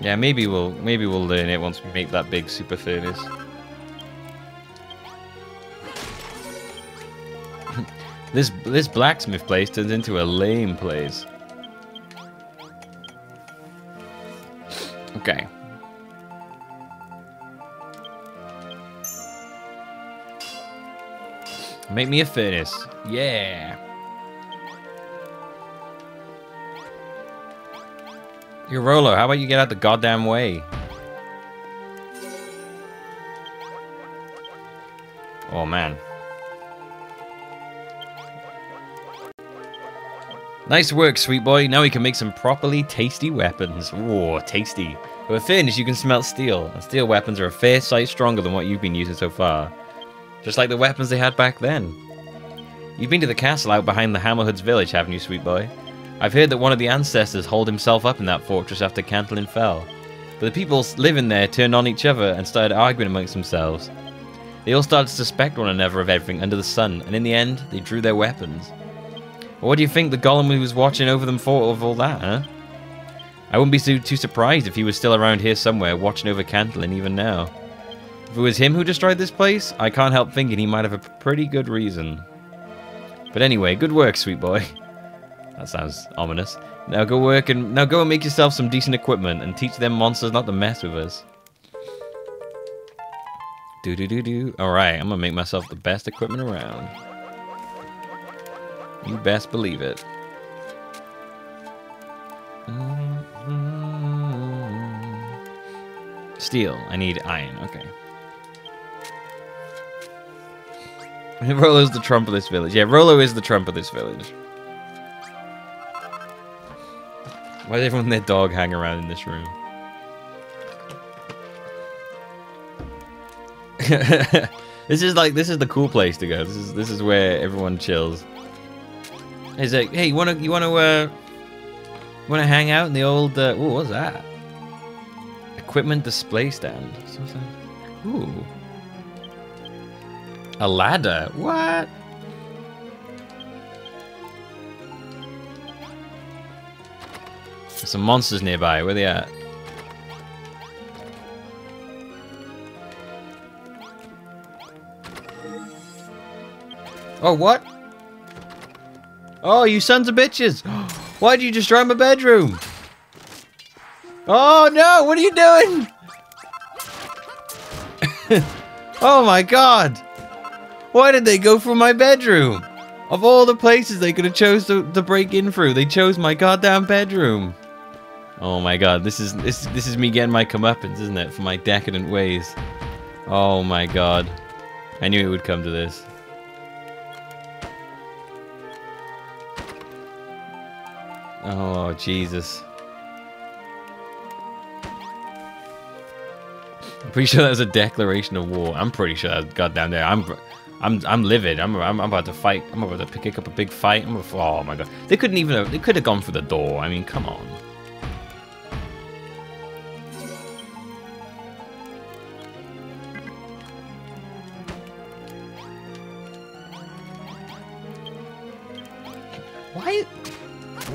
Yeah, maybe we'll maybe we'll learn it once we make that big super furnace. this this blacksmith place turns into a lame place. Okay. Make me a furnace. Yeah. Rolo, how about you get out the goddamn way? Oh, man. Nice work, sweet boy. Now we can make some properly tasty weapons. Whoa, tasty. Furnace, you can smelt steel. And steel weapons are a fair sight stronger than what you've been using so far. Just like the weapons they had back then. You've been to the castle out behind the Hammerhoods village, haven't you, sweet boy? I've heard that one of the ancestors holed himself up in that fortress after Cantlin fell. But the people living there turned on each other and started arguing amongst themselves. They all started to suspect one another of everything under the sun, and in the end, they drew their weapons. Well, what do you think the golem who was watching over them thought of all that, huh? I wouldn't be too, too surprised if he was still around here somewhere watching over Cantlin even now. If it was him who destroyed this place, I can't help thinking he might have a pretty good reason. But anyway, good work, sweet boy. That sounds ominous. Now go work and now go and make yourself some decent equipment and teach them monsters not to mess with us. Do do do do. All right, I'm gonna make myself the best equipment around. You best believe it. Mm-hmm. Steel. I need iron. Okay. Rolo's the trump of this village. Yeah, Rolo is the trump of this village. Why does everyone and their dog hang around in this room? this is like this is the cool place to go. This is this is where everyone chills. He's like, hey, you wanna you wanna uh wanna hang out in the old uh, ooh, what's that? Equipment display stand. Ooh. A ladder. What? There's some monsters nearby. Where they at? Oh, what? Oh, you sons of bitches! Why'd you destroy my bedroom? Oh no, what are you doing? oh my god! Why did they go through my bedroom? Of all the places they could have chose to, to break in through, they chose my goddamn bedroom. Oh my god, this is this this is me getting my comeuppance, isn't it, for my decadent ways? Oh my god. I knew it would come to this. Oh, Jesus. I'm pretty sure that was a declaration of war. I'm pretty sure that got down there. I'm I'm I'm livid. I'm, I'm about to fight. I'm about to pick up a big fight. I'm oh my god. They couldn't even they could have gone for the door. I mean, come on.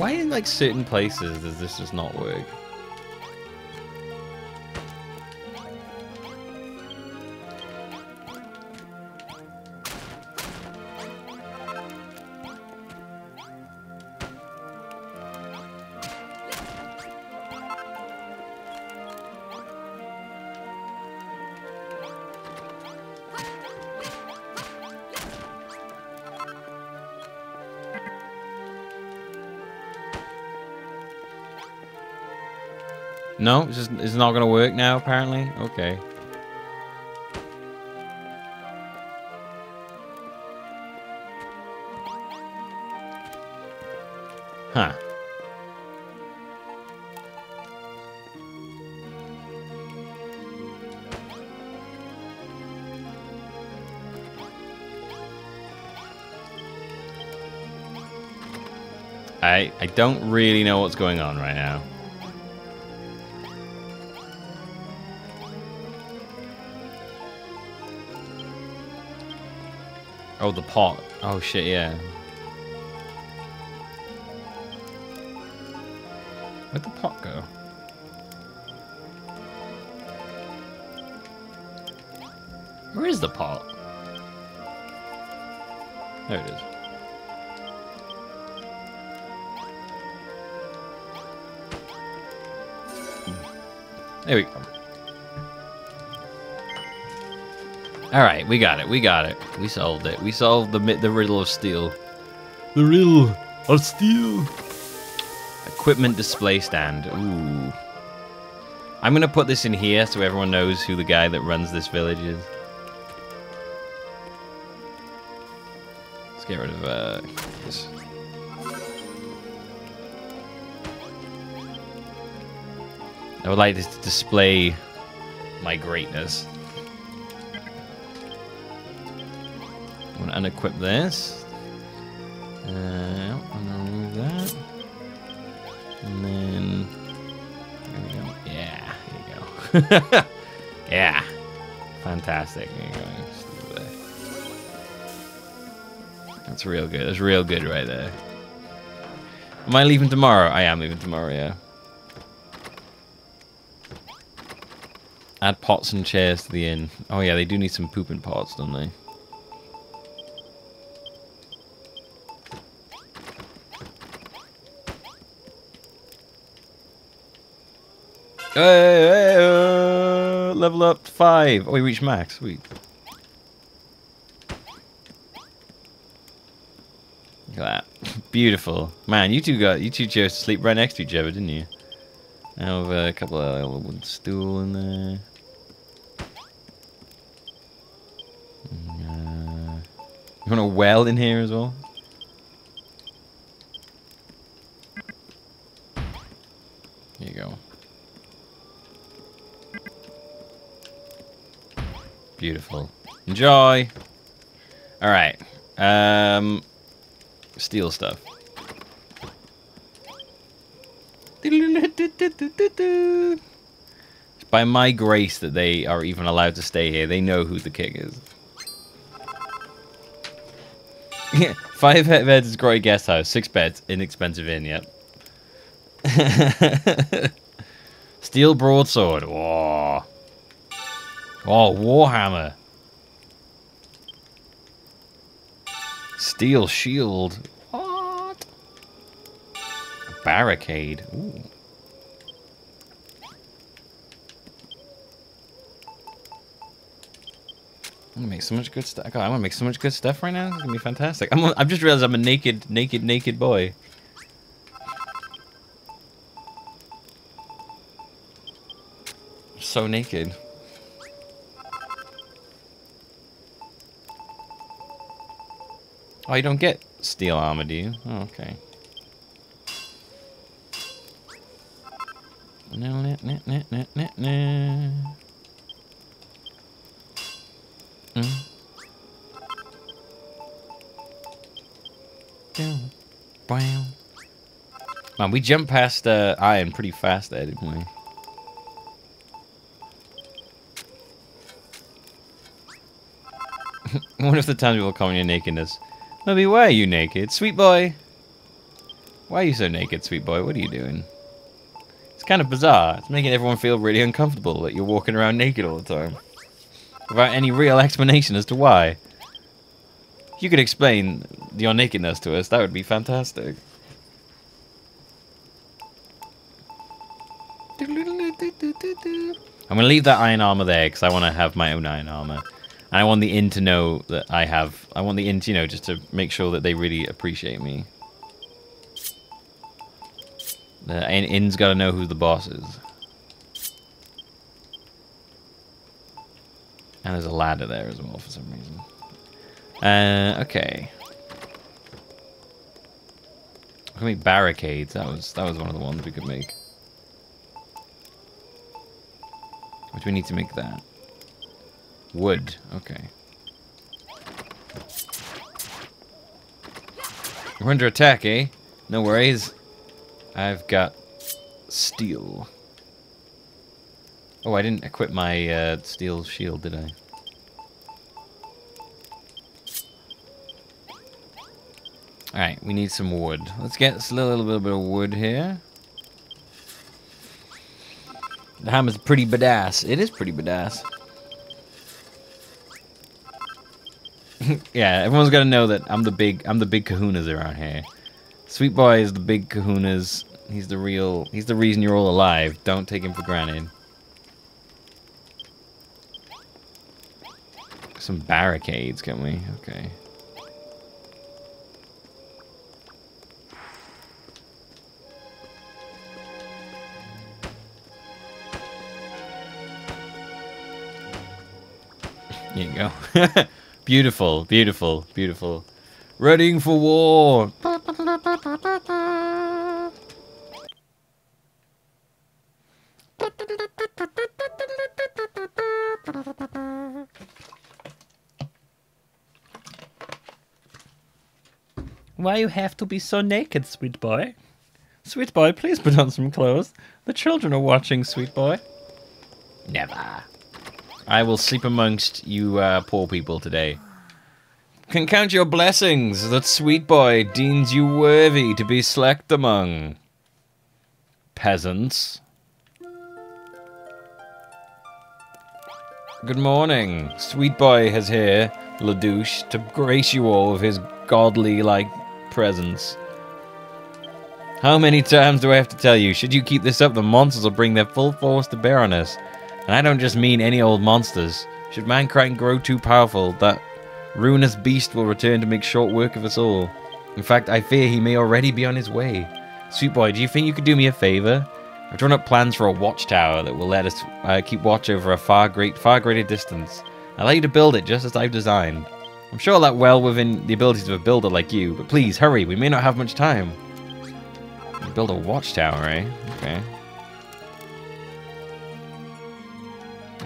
Why in like certain places does this just not work? No, it's, just, it's not going to work now, apparently? Okay. Huh. I I don't really know what's going on right now. Oh, the pot. Oh, shit, yeah. Where'd the pot go? Where is the pot? There it is. There we go. All right, we got it. We got it. We solved it. We solved the the riddle of steel. The riddle of steel. Equipment display stand. Ooh. I'm gonna put this in here so everyone knows who the guy that runs this village is. Let's get rid of uh, this. I would like this to display my greatness. I'm this. Uh, gonna remove that. And then there we go. Yeah, there you go. yeah. Fantastic. That's real good. That's real good right there. Am I leaving tomorrow? I am leaving tomorrow, yeah. Add pots and chairs to the inn. Oh yeah, they do need some pooping pots, don't they? Hey, hey, uh, level up five. Oh, we reached max. Sweet. Look at that. Beautiful. Man, you two got you two chose to sleep right next to each other, didn't you? I have a couple of little wooden stool in there. Uh, you want a well in here as well? There you go. Beautiful. Enjoy. All right. Um, steal stuff. It's by my grace that they are even allowed to stay here. They know who the king is. Five beds is great guest house. Six beds, inexpensive inn, yep. Steel broadsword. Oh. Oh, Warhammer. Steel shield. What? Barricade. Ooh. I'm gonna make so much good stuff. God, I want to make so much good stuff right now. It's gonna be fantastic. I'm. I've just realized I'm a naked, naked, naked boy. So naked. Oh, you don't get steel armor, do you? Oh, okay. No, no, no, no, no, no, no. Mm. Down. Man, we jumped past uh, iron pretty fast there, didn't we? One of the times people call your nakedness. Maybe why are you naked? Sweet boy! Why are you so naked, sweet boy? What are you doing? It's kind of bizarre. It's making everyone feel really uncomfortable that you're walking around naked all the time without any real explanation as to why. If you could explain your nakedness to us, that would be fantastic. I'm going to leave that iron armor there because I want to have my own iron armor. And I want the inn to know that I have... I want the inn to, you know, just to make sure that they really appreciate me. The inn's got to know who the boss is. And there's a ladder there as well for some reason. Uh, okay. We can make barricades. That was that was one of the ones we could make. Which we need to make that. Wood. Okay. We're under attack, eh? No worries. I've got steel. Oh, I didn't equip my uh, steel shield, did I? Alright, we need some wood. Let's get a little, little bit of wood here. The hammer's pretty badass. It is pretty badass. yeah, everyone's got to know that I'm the big I'm the big kahunas around here. Sweet boy is the big kahunas. He's the real he's the reason you're all alive. Don't take him for granted. Some barricades, can we? Okay. There you go. beautiful, beautiful, beautiful. Readying for war. Why you have to be so naked, sweet boy? Sweet boy, please put on some clothes. The children are watching, sweet boy. Never. I will sleep amongst you uh, poor people today. Can count your blessings that sweet boy deems you worthy to be slept among. Peasants. Good morning. Sweet boy has here, Ladouche, to grace you all with his godly-like presence. How many times do I have to tell you? Should you keep this up, the monsters will bring their full force to bear on us. And I don't just mean any old monsters. Should mankind grow too powerful, that ruinous beast will return to make short work of us all. In fact, I fear he may already be on his way. Sweet boy, do you think you could do me a favor? I've drawn up plans for a watchtower that will let us uh, keep watch over a far great, far greater distance. I'd like you to build it just as I've designed. I'm sure that well within the abilities of a builder like you, but please hurry, we may not have much time. Build a watchtower, eh? Okay.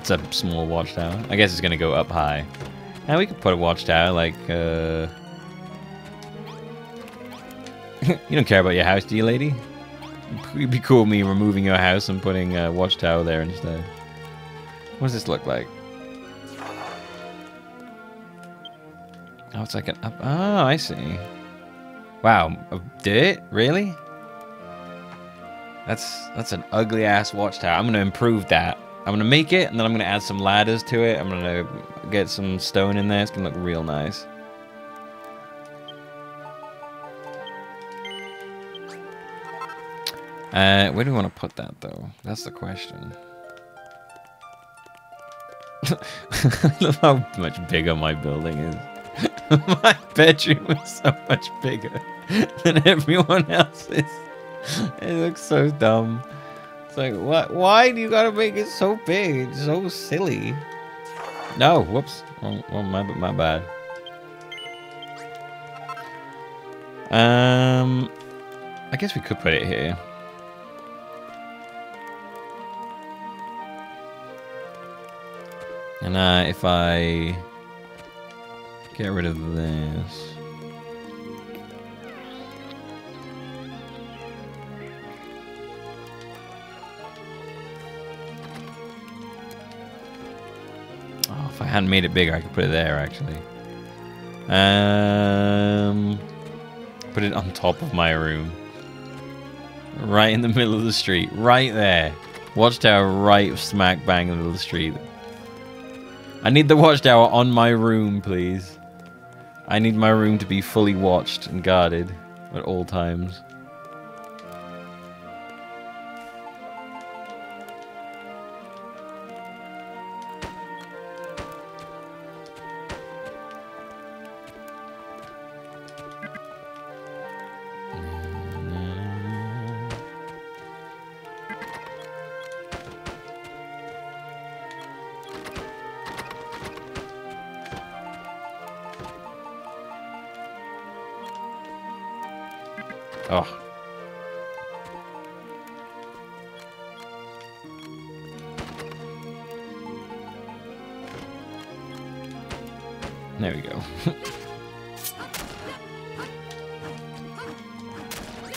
It's a small watchtower. I guess it's gonna go up high. Now we could put a watchtower like, uh... you don't care about your house, do you, lady? It'd be cool me removing your house and putting a watchtower there instead. What does this look like? Oh, it's like an up. Oh, I see. Wow, did it really? That's that's an ugly ass watchtower. I'm gonna improve that. I'm gonna make it, and then I'm gonna add some ladders to it. I'm gonna get some stone in there. It's gonna look real nice. Uh, where do we want to put that, though? That's the question. I love how much bigger my building is. my bedroom is so much bigger than everyone else's. It looks so dumb. It's like, what? Why do you gotta make it so big? It's so silly. No, whoops. Oh, oh my, my bad. Um, I guess we could put it here. And uh, if I get rid of this. Hadn't made it bigger, I could put it there, actually. Um, put it on top of my room. Right in the middle of the street. Right there. Watchtower right smack bang in the middle of the street. I need the watchtower on my room, please. I need my room to be fully watched and guarded at all times.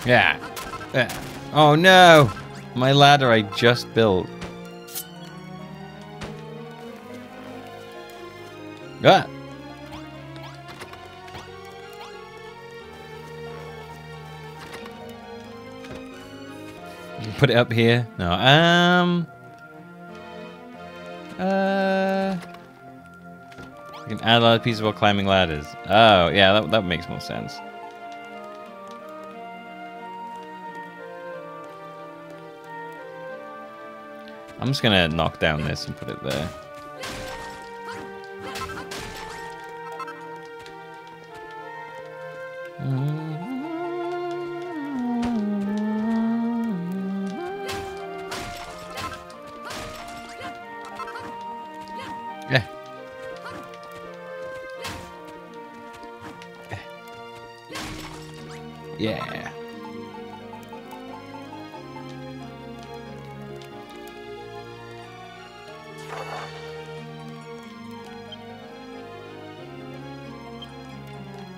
Yeah. yeah. Oh no! My ladder I just built. Ah! Put it up here. No. Um. Uh. You can add a lot of pieces while climbing ladders. Oh, yeah, that, that makes more sense. I'm just gonna knock down this and put it there. Yeah. Yeah.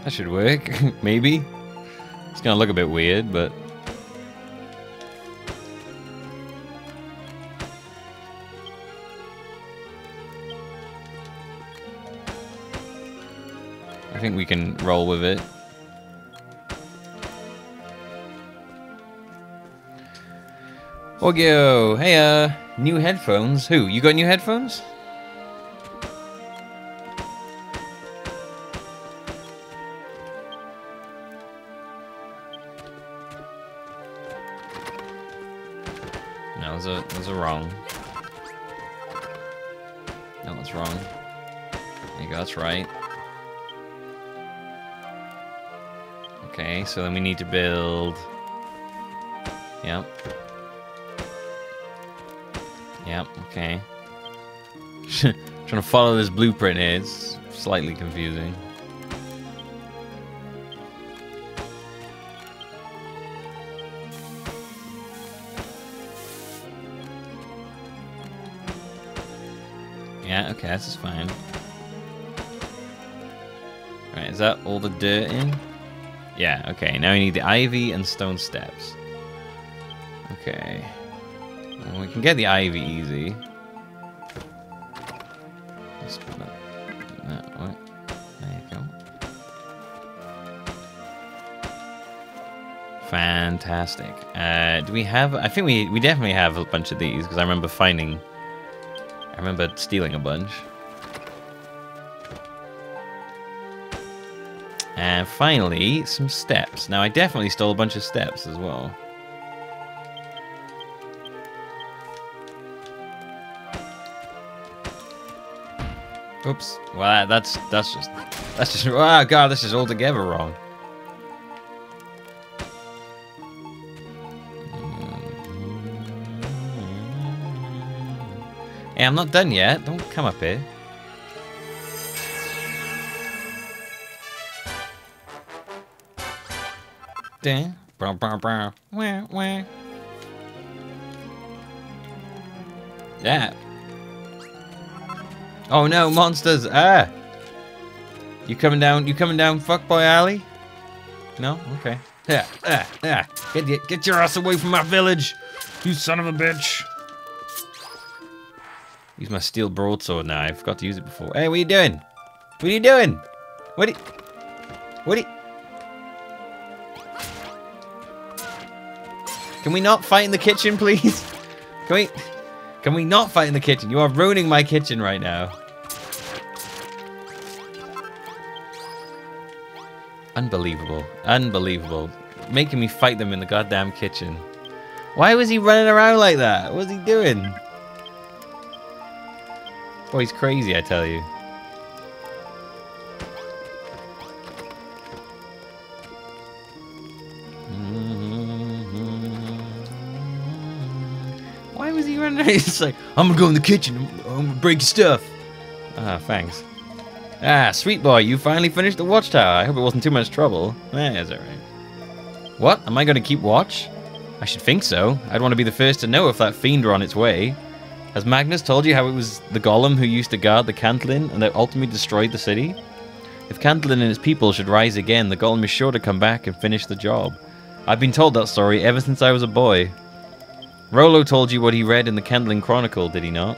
That should work, maybe. It's gonna look a bit weird, but... I think we can roll with it. Ogyo, hey, uh, new headphones. Who? You got new headphones? No, those are, those are wrong. No, that's wrong. There you go, that's right. Okay, so then we need to build... Yep. Yep, okay. Trying to follow this blueprint here, it's slightly confusing. This is fine. Alright, is that all the dirt in? Yeah, okay, now we need the ivy and stone steps. Okay. Well, we can get the ivy easy. Let's put that, that way. There you go. Fantastic. Uh, do we have? I think we we definitely have a bunch of these because I remember finding. I remember stealing a bunch. And finally, some steps. Now, I definitely stole a bunch of steps as well. Oops. Well, that's that's just that's just oh god, this is altogether wrong. Hey, I'm not done yet. Don't come up here. Ding. Brow, brow, brow. Wah, wah. Yeah. Oh no, monsters! Ah! You coming down? You coming down, fuckboy alley? No? Okay. Yeah, ah, ah. Get, your- get your ass away from my village, you son of a bitch! Use my steel broadsword now. I forgot to use it before. Hey, what are you doing? What are you doing? What are you... What are you... Can we not fight in the kitchen, please? Can we... Can we not fight in the kitchen? You are ruining my kitchen right now. Unbelievable. Unbelievable. Making me fight them in the goddamn kitchen. Why was he running around like that? What was he doing? Oh, he's crazy, I tell you. Why was he running? He's like, I'm gonna go in the kitchen. I'm, I'm gonna break your stuff. Ah, thanks. Ah, sweet boy, you finally finished the watchtower. I hope it wasn't too much trouble. Eh, it's alright. What? Am I gonna keep watch? I should think so. I'd want to be the first to know if that fiend were on its way. Has Magnus told you how it was the golem who used to guard the Cantlin and that ultimately destroyed the city? If Cantlin and his people should rise again, the golem is sure to come back and finish the job. I've been told that story ever since I was a boy. Rolo told you what he read in the Cantlin Chronicle, did he not?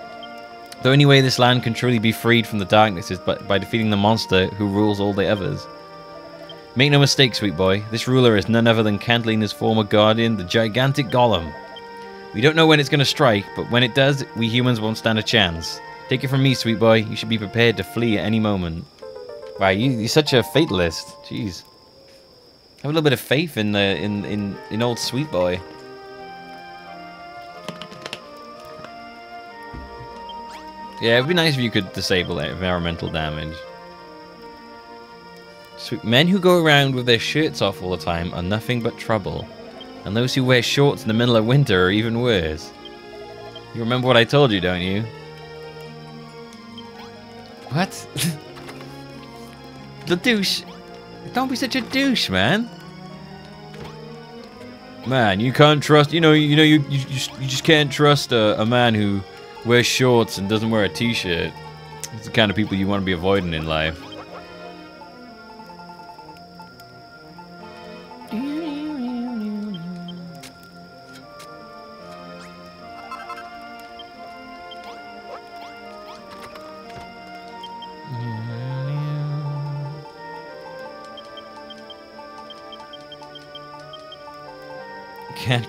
The only way this land can truly be freed from the darkness is by, by defeating the monster who rules all the others. Make no mistake, sweet boy, this ruler is none other than Cantlina's former guardian, the gigantic Golem. We don't know when it's going to strike, but when it does, we humans won't stand a chance. Take it from me, sweet boy. You should be prepared to flee at any moment. Wow, you, you're such a fatalist. Jeez. Have a little bit of faith in the in in in old sweet boy. Yeah, it'd be nice if you could disable environmental damage. Sweet men who go around with their shirts off all the time are nothing but trouble. And those who wear shorts in the middle of winter are even worse. You remember what I told you, don't you? What? the douche. Don't be such a douche, man. Man, you can't trust. You know, you know, you you, you just can't trust a, a man who wears shorts and doesn't wear a t-shirt. It's the kind of people you want to be avoiding in life.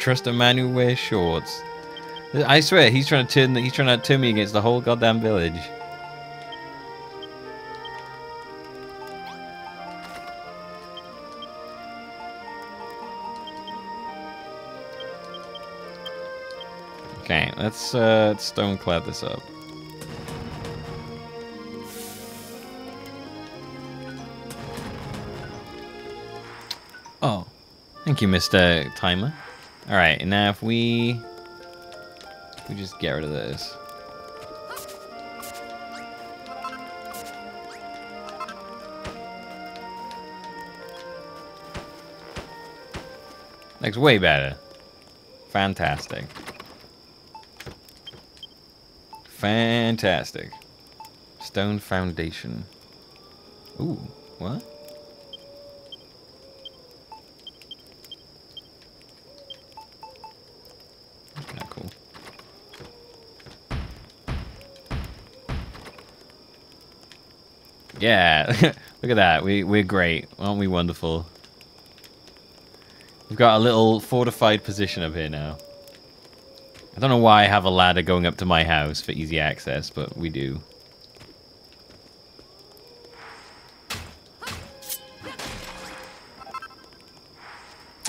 Trust a man who wears shorts. I swear, he's trying to turn. He's trying to turn me against the whole goddamn village. Okay, let's uh, stone clad this up. Oh, thank you, Mr. Timer. All right, now if we we just get rid of this. Looks way better. Fantastic. Fantastic. Stone foundation. Ooh, what? Yeah, look at that. We, we're great. Aren't we wonderful? We've got a little fortified position up here now. I don't know why I have a ladder going up to my house for easy access, but we do.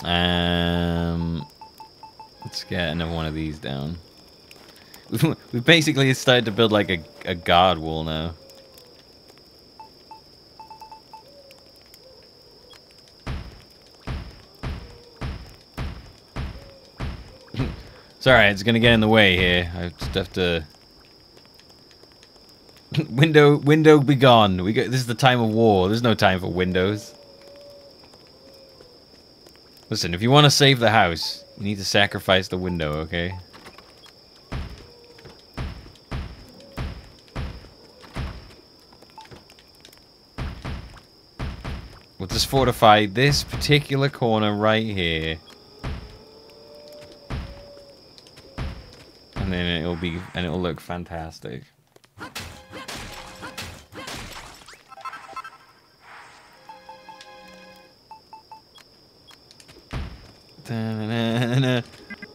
Um, let's get another one of these down. We've basically started to build like a, a guard wall now. Sorry, it's gonna get in the way here. I just have to. window, window, be gone. We go, This is the time of war. There's no time for windows. Listen, if you want to save the house, you need to sacrifice the window, okay? We'll just fortify this particular corner right here. then it'll be and it'll look fantastic. And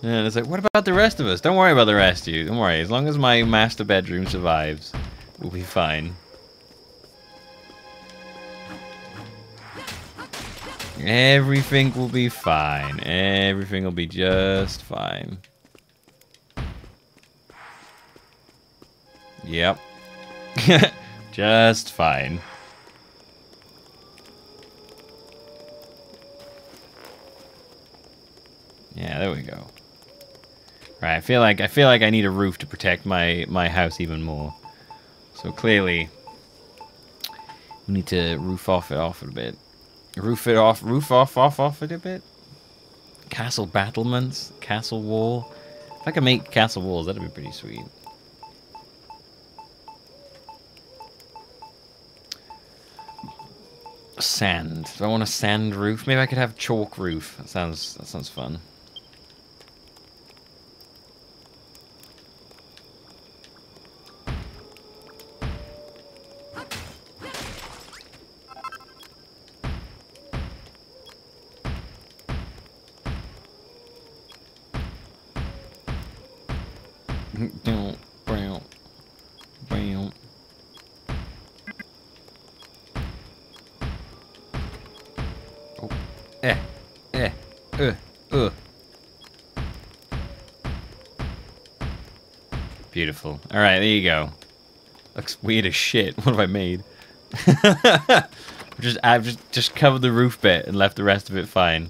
it's like, what about the rest of us? Don't worry about the rest of you. Don't worry. As long as my master bedroom survives, we'll be fine. Everything will be fine. Everything will be just fine. Yep. Just fine. Yeah, there we go. Right, I feel like I feel like I need a roof to protect my my house even more. So clearly, we need to roof off it off a bit. Roof it off, roof off, off, off it a bit. Castle battlements, castle wall. If I could make castle walls, that'd be pretty sweet. Sand. Do I want a sand roof? Maybe I could have chalk roof. That sounds that sounds fun. All right, there you go. Looks weird as shit. What have I made? just I've just just covered the roof bit and left the rest of it fine.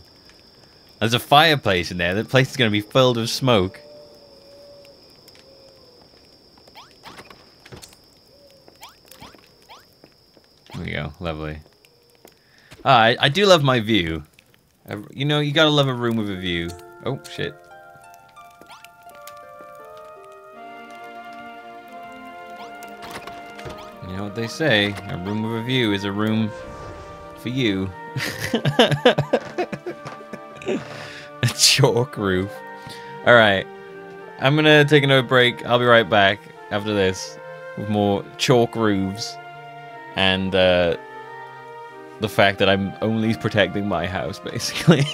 There's a fireplace in there. The place is going to be filled with smoke. There we go. Lovely. Ah, I, I do love my view. you know, you gotta love a room with a view. Oh, shit. Know what they say, a room of a view is a room for you. a chalk roof. Alright. I'm gonna take another break. I'll be right back after this with more chalk roofs and uh, the fact that I'm only protecting my house, basically.